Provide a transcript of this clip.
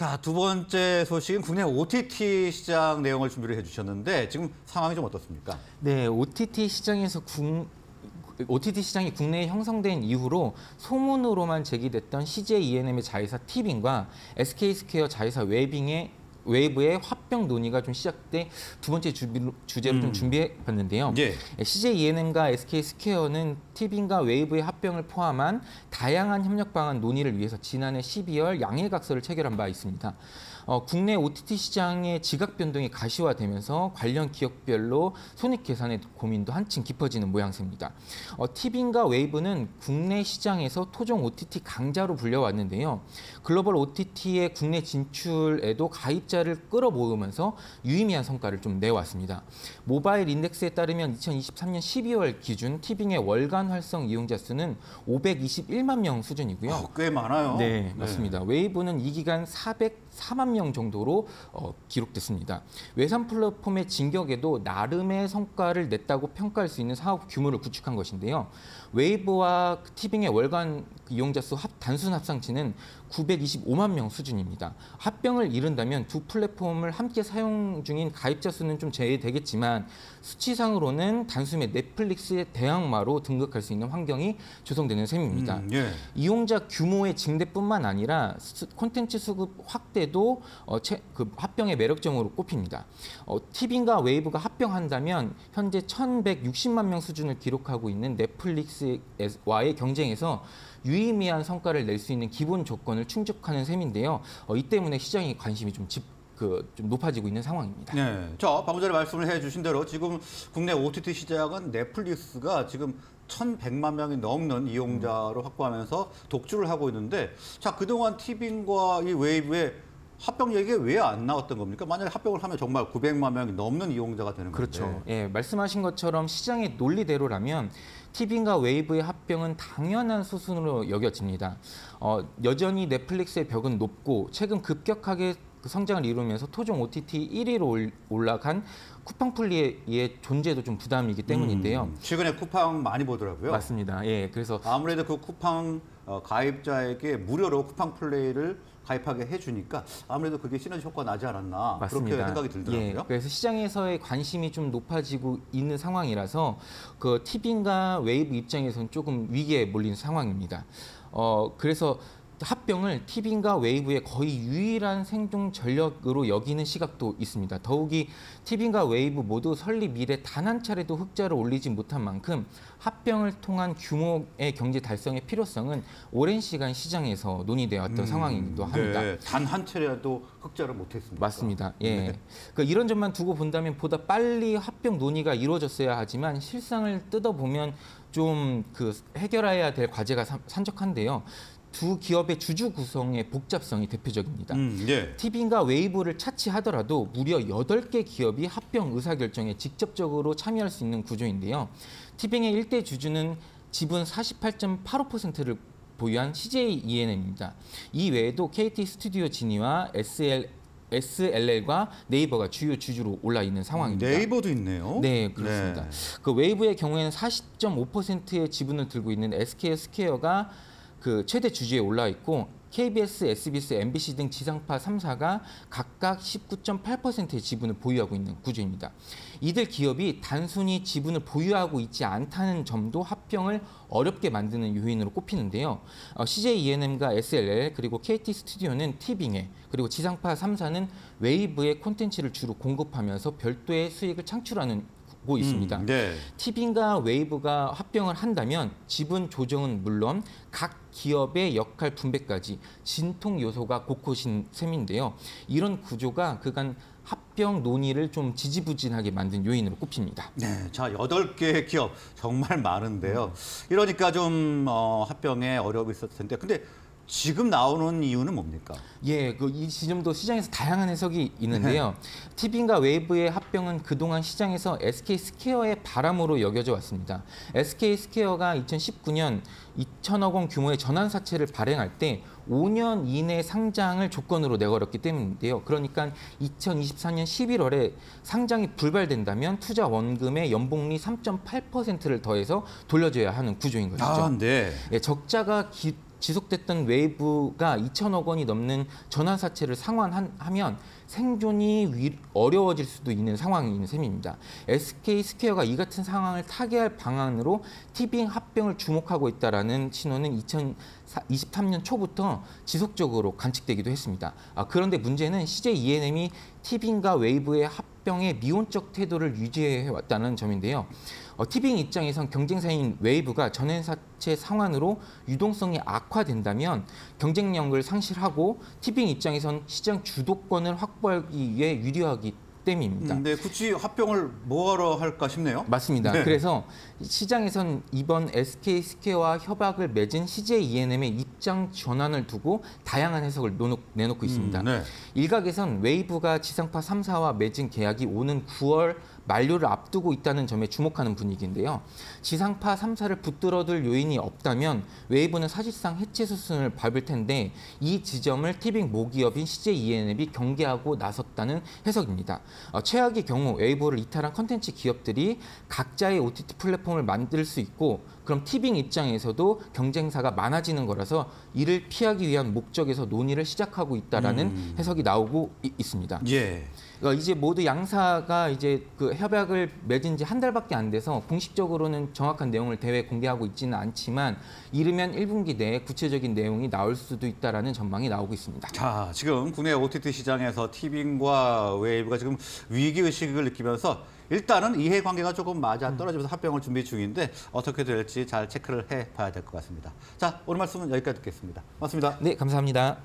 자, 두 번째 소식은 국내 OTT 시장 내용을 준비를 해주셨는데 지금 상황이 좀 어떻습니까? 네, OTT 시장에서 국, OTT 시장이 국내에 형성된 이후로 소문으로만 제기됐던 CJ ENM의 자회사 티빙과 SK스퀘어 자회사 웨빙의 웨이브의 합병 논의가 좀 시작돼 두 번째 주제로 음. 좀 준비해 봤는데요. 예. CJ ENM과 SK 스퀘어는 티빙과 웨이브의 합병을 포함한 다양한 협력 방안 논의를 위해서 지난해 12월 양해각서를 체결한 바 있습니다. 어, 국내 OTT 시장의 지각 변동이 가시화되면서 관련 기업별로 손익 계산의 고민도 한층 깊어지는 모양새입니다. 어, 티빙과 웨이브는 국내 시장에서 토종 OTT 강자로 불려왔는데요. 글로벌 OTT의 국내 진출에도 가입자를 끌어모으면서 유의미한 성과를 좀 내왔습니다. 모바일 인덱스에 따르면 2023년 12월 기준 티빙의 월간 활성 이용자 수는 521만 명 수준이고요. 어, 꽤 많아요. 네, 맞습니다. 웨이브는 이 기간 404만 명 정도로 어, 기록됐습니다. 외산 플랫폼의 진격에도 나름의 성과를 냈다고 평가할 수 있는 사업 규모를 구축한 것인데요. 웨이브와 티빙의 월간 이용자 수 합, 단순 합상치는 925만 명 수준입니다. 합병을 이룬다면 두 플랫폼을 함께 사용 중인 가입자 수는 좀 제외되겠지만 수치상으로는 단숨에 넷플릭스의 대항마로 등극할 수 있는 환경이 조성되는 셈입니다. 음, 예. 이용자 규모의 증대뿐만 아니라 수- 콘텐츠 수급 확대도 어, 채- 그 합병의 매력점으로 꼽힙니다. 어, 티빙과 웨이브가 합병한다면 현재 1,160만 명 수준을 기록하고 있는 넷플릭스 와의 경쟁에서 유의미한 성과를 낼 수 있는 기본 조건을 충족하는 셈인데요. 어, 이 때문에 시장의 관심이 좀 집, 그, 좀 높아지고 있는 상황입니다. 네. 자, 방금 전에 말씀을 해주신 대로 지금 국내 OTT 시장은 넷플릭스가 지금 1,100만 명이 넘는 이용자를 확보하면서 독주를 하고 있는데 자, 그동안 티빙과 이 웨이브의 합병 얘기가 왜 안 나왔던 겁니까? 만약에 합병을 하면 정말 900만 명이 넘는 이용자가 되는 건데. 그렇죠. 예, 말씀하신 것처럼 시장의 논리대로라면 티빙과 웨이브의 합병은 당연한 수순으로 여겨집니다. 어, 여전히 넷플릭스의 벽은 높고 최근 급격하게 그 성장을 이루면서 토종 OTT 1위로 올라간 쿠팡플레이의 존재도 좀 부담이기 때문인데요. 음, 최근에 쿠팡 많이 보더라고요. 맞습니다. 예, 그래서 아무래도 그 쿠팡 어, 가입자에게 무료로 쿠팡 플레이를 가입하게 해주니까 아무래도 그게 시너지 효과 나지 않았나 맞습니다. 그렇게 생각이 들더라고요. 예, 그래서 시장에서의 관심이 좀 높아지고 있는 상황이라서 그 티빙과 웨이브 입장에서는 조금 위기에 몰린 상황입니다. 어, 그래서 합병을 티빙과 웨이브의 거의 유일한 생존 전략으로 여기는 시각도 있습니다. 더욱이 티빙과 웨이브 모두 설립 이래 단 한 차례도 흑자를 올리지 못한 만큼 합병을 통한 규모의 경제 달성의 필요성은 오랜 시간 시장에서 논의되어 왔던 상황이기도 합니다. 네, 단 한 차례라도 흑자를 못했습니다. 맞습니다. 예. 네. 그러니까 이런 점만 두고 본다면 보다 빨리 합병 논의가 이루어졌어야 하지만 실상을 뜯어보면 좀 그 해결해야 될 과제가 산- 산적한데요. 두 기업의 주주 구성의 복잡성이 대표적입니다. 음, 예. 티빙과 웨이브를 차치하더라도 무려 8개 기업이 합병 의사결정에 직접적으로 참여할 수 있는 구조인데요. 티빙의 일대 주주는 지분 48.85%를 보유한 CJ ENM입니다. 이 외에도 KT 스튜디오 지니와 SL, SLL과 네이버가 주요 주주로 올라 있는 상황입니다. 네이버도 있네요. 네, 그렇습니다. 그 웨이브의 경우에는 40.5%의 지분을 들고 있는 SK 스퀘어가 그 최대 주주에 올라 있고 KBS, SBS, MBC 등 지상파 3사가 각각 19.8%의 지분을 보유하고 있는 구조입니다. 이들 기업이 단순히 지분을 보유하고 있지 않다는 점도 합병을 어렵게 만드는 요인으로 꼽히는데요. 어, CJ ENM과 SLL 그리고 KT 스튜디오는 티빙에 그리고 지상파 3사는 웨이브의 콘텐츠를 주로 공급하면서 별도의 수익을 창출하는 고 있습니다. 음, 네. 티빙과 웨이브가 합병을 한다면 지분 조정은 물론 각 기업의 역할 분배까지 진통 요소가 곳곳인 셈인데요. 이런 구조가 그간 합병 논의를 좀 지지부진하게 만든 요인으로 꼽힙니다. 네, 자 여덟 개의 기업 정말 많은데요. 이러니까 좀 어, 합병에 어려움이 있었을 텐데, 근데 지금 나오는 이유는 뭡니까? 예, 그 이 지점도 시장에서 다양한 해석이 있는데요. 티빙과 웨이브의 합병은 그동안 시장에서 SK 스퀘어의 바람으로 여겨져 왔습니다. SK 스퀘어가 2019년 2천억 원 규모의 전환 사채를 발행할 때 5년 이내 상장을 조건으로 내걸었기 때문인데요. 그러니까 2024년 11월에 상장이 불발된다면 투자 원금의 연복리 3.8%를 더해서 돌려줘야 하는 구조인 것이죠. 아, 네. 예, 적자가 기, 지속됐던 웨이브가 2천억 원이 넘는 전환사채를 상환하면 생존이 위- 어려워질 수도 있는 있는 셈입니다. SK 스퀘어가 이 같은 상황을 타개할 방안으로 티빙 합병을 주목하고 있다라는 신호는 2023년 초부터 지속적으로 관측되기도 했습니다. 아, 그런데 문제는 CJ ENM이 티빙과 웨이브의 합병에 미온적 태도를 유지해 왔다는 점인데요. 어, 티빙 입장에선 경쟁사인 웨이브가 전환사채 상환으로 유동성이 악화된다면 경쟁력을 상실하고 티빙 입장에선 시장 주도권을 확보하기 위해 유리하기 때문입니다. 근데 굳이 합병을 뭐하러 할까 싶네요. 맞습니다. 네. 그래서 시장에선 이번 SK 스퀘어와 협약을 맺은 CJ ENM의 입장 전환을 두고 다양한 해석을 노놓- 내놓고 있습니다. 음, 네. 일각에선 웨이브가 지상파 3사와 맺은 계약이 오는 9월 만료를 앞두고 있다는 점에 주목하는 분위기인데요. 지상파 3사를 붙들어둘 요인이 없다면 웨이브는 사실상 해체 수순을 밟을 텐데 이 지점을 티빙 모기업인 CJ ENM이 경계하고 나섰다는 해석입니다. 어, 최악의 경우 웨이브를 이탈한 컨텐츠 기업들이 각자의 OTT 플랫폼을 만들 수 있고 그럼 티빙 입장에서도 경쟁사가 많아지는 거라서 이를 피하기 위한 목적에서 논의를 시작하고 있다라는 해석이 나오고 이- 있습니다. 예. 그러니까 이제 모두 양사가 이제 그 협약을 맺은 지 한 달밖에 안 돼서 공식적으로는 정확한 내용을 대외 공개하고 있지는 않지만 이르면 1분기 내에 구체적인 내용이 나올 수도 있다라는 전망이 나오고 있습니다. 자, 지금 국내 OTT 시장에서 티빙과 웨이브가 지금 위기 의식을 느끼면서 일단은 이해관계가 조금 맞아 떨어지면서 합병을 준비 중인데 어떻게 될지 잘 체크를 해 봐야 될 것 같습니다. 자, 오늘 말씀은 여기까지 듣겠습니다. 맞습니다. 네, 감사합니다.